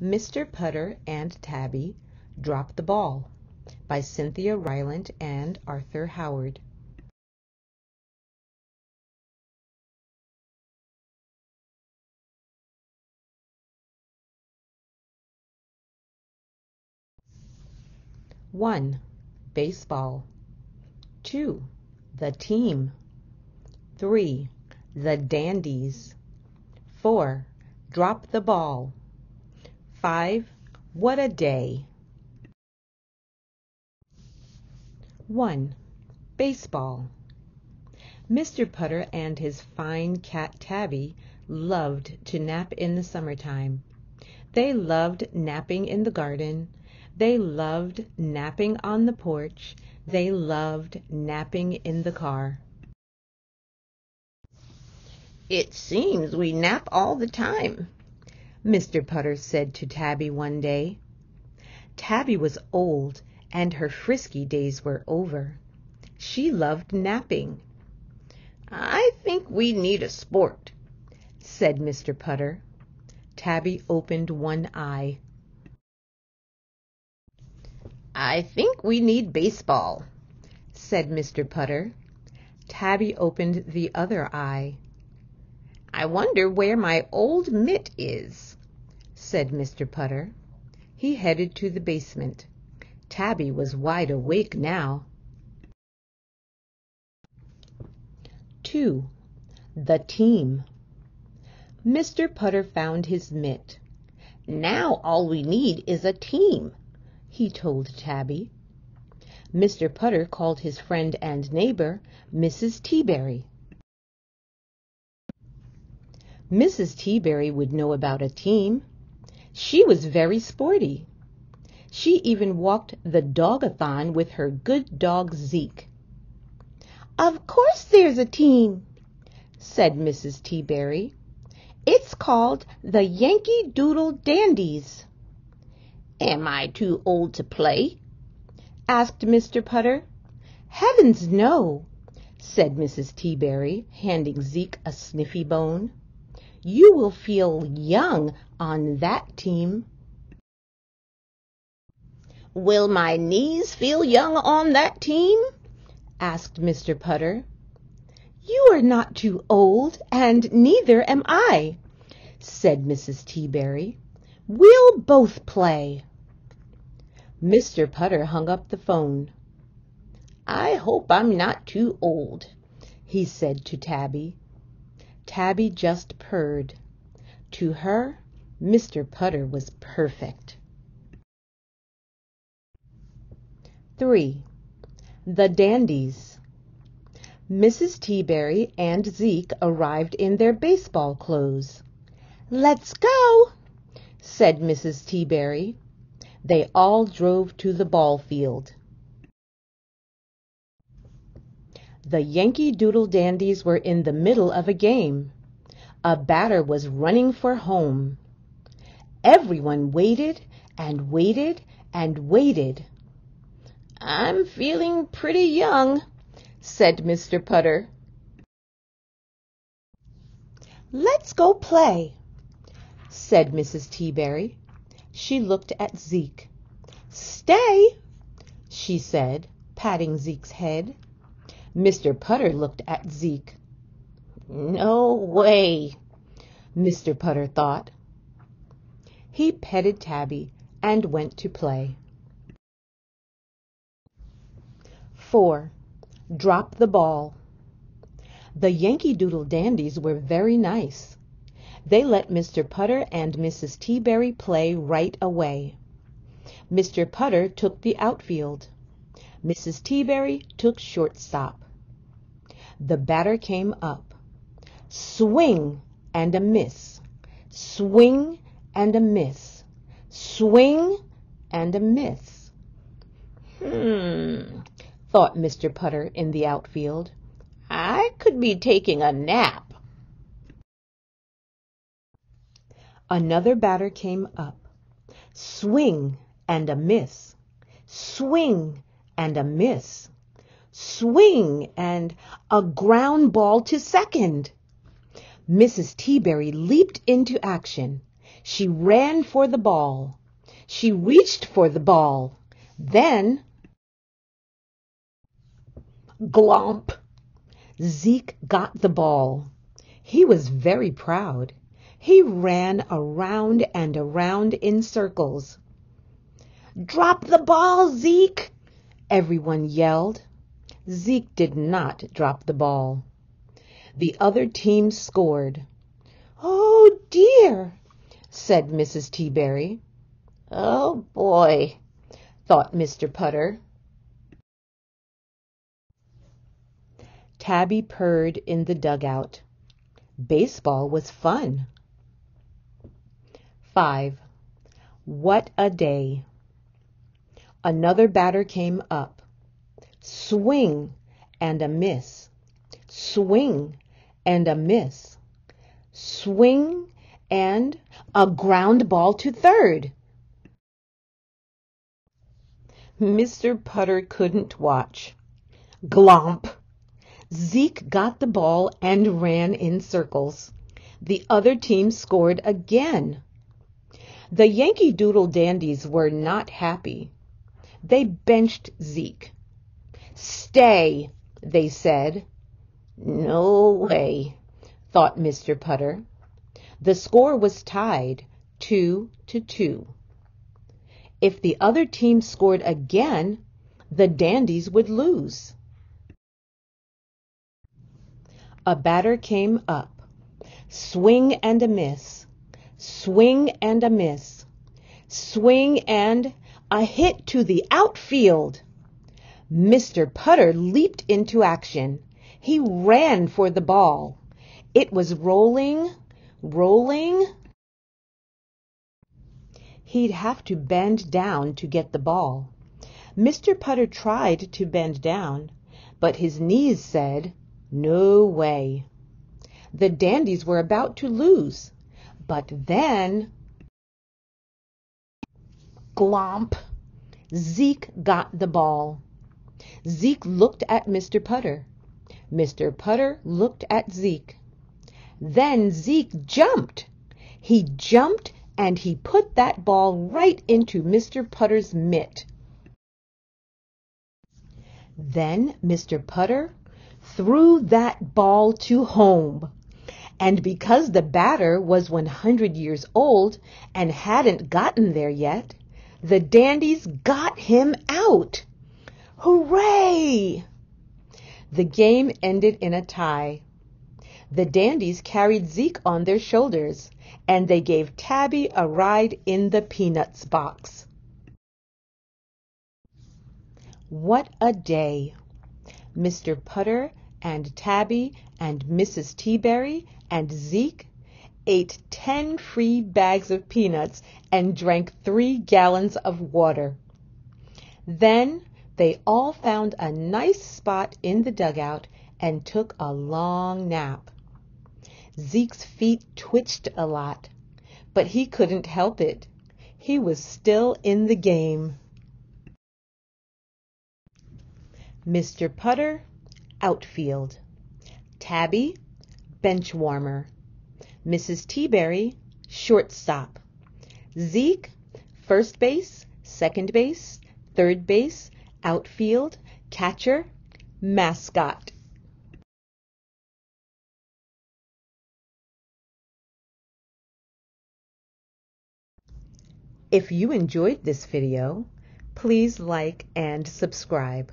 Mr. Putter and Tabby Drop the Ball by Cynthia Rylant and Arthur Howard. One, baseball. Two, the team. Three, the dandies. Four, drop the ball. Five, what a day. One, baseball. Mr. Putter and his fine cat Tabby loved to nap in the summertime. They loved napping in the garden. They loved napping on the porch. They loved napping in the car. It seems we nap all the time, Mr. Putter said to Tabby one day. Tabby was old and her frisky days were over. She loved napping. I think we need a sport, said Mr. Putter. Tabby opened one eye. I think we need baseball, said Mr. Putter. Tabby opened the other eye. I wonder where my old mitt is, said Mr. Putter. He headed to the basement. Tabby was wide awake now. 2. The Team Mr. Putter found his mitt. Now all we need is a team, he told Tabby. Mr. Putter called his friend and neighbor, Mrs. Teaberry. Mrs. Teaberry would know about a team. She was very sporty. She even walked the dogathon with her good dog Zeke. Of course there's a team, said Mrs. Teaberry. It's called the Yankee Doodle Dandies. Am I too old to play? asked Mr. Putter. Heavens, no, said Mrs. Teaberry, handing Zeke a sniffy bone. You will feel young on that team. Will my knees feel young on that team? asked Mr. Putter. You are not too old, and neither am I, said Mrs. Teaberry. We'll both play. Mr. Putter hung up the phone. I hope I'm not too old, he said to Tabby. Tabby just purred. To her, Mr. Putter was perfect. 3. The Dandies Mrs. Teaberry and Zeke arrived in their baseball clothes. Let's go, said Mrs. Teaberry. They all drove to the ball field. The Yankee Doodle Dandies were in the middle of a game. A batter was running for home. Everyone waited and waited and waited. I'm feeling pretty young, said Mr. Putter. Let's go play, said Mrs. Teaberry. She looked at Zeke. Stay, she said, patting Zeke's head. Mr. Putter looked at Zeke. No way, Mr. Putter thought. He petted Tabby and went to play. 4. Drop the ball. The Yankee Doodle Dandies were very nice. They let Mr. Putter and Mrs. Teaberry play right away. Mr. Putter took the outfield. Mrs. Teaberry took shortstop. The batter came up. Swing and a miss. Swing and a miss. Swing and a miss. Hmm, thought Mr. Putter in the outfield. I could be taking a nap. Another batter came up. Swing and a miss. Swing and a miss. Swing and a ground ball to second. Mrs. Teaberry leaped into action. She ran for the ball. She reached for the ball. Then, glomp! Zeke got the ball. He was very proud. He ran around and around in circles. Drop the ball, Zeke! Everyone yelled. Zeke did not drop the ball. The other team scored. Oh dear, said Mrs. Teaberry. Oh boy, thought Mr. Putter. Tabby purred in the dugout. Baseball was fun. 5. What a day! Another batter came up. Swing and a miss. Swing and a miss. Swing and a ground ball to third. Mr. Putter couldn't watch. Glomp! Zeke got the ball and ran in circles. The other team scored again. The Yankee Doodle Dandies were not happy. They benched Zeke. Stay, they said. No way, thought Mr. Putter. The score was tied, two to two. If the other team scored again, the Dandies would lose. A batter came up. Swing and a miss. Swing and a miss. Swing and a hit to the outfield. Mr. Putter leaped into action. He ran for the ball. It was rolling, rolling. He'd have to bend down to get the ball. Mr. Putter tried to bend down, but his knees said, no way. The Dandies were about to lose, but then... Glomp! Zeke got the ball. Zeke looked at Mr. Putter. Mr. Putter looked at Zeke. Then Zeke jumped. He jumped and he put that ball right into Mr. Putter's mitt. Then Mr. Putter threw that ball to home. And because the batter was 100 years old and hadn't gotten there yet, the dandies got him out. Hooray! The game ended in a tie. The dandies carried Zeke on their shoulders, and they gave Tabby a ride in the Peanuts box. What a day! Mr. Putter and Tabby and Mrs. Teaberry and Zeke ate ten free bags of peanuts and drank three gallons of water. Then they all found a nice spot in the dugout and took a long nap. Zeke's feet twitched a lot, but he couldn't help it. He was still in the game. Mr. Putter outfield. Tabby, bench warmer. Mrs. Teaberry, shortstop. Zeke, first base, second base, third base, outfield, catcher, mascot. If you enjoyed this video, please like and subscribe.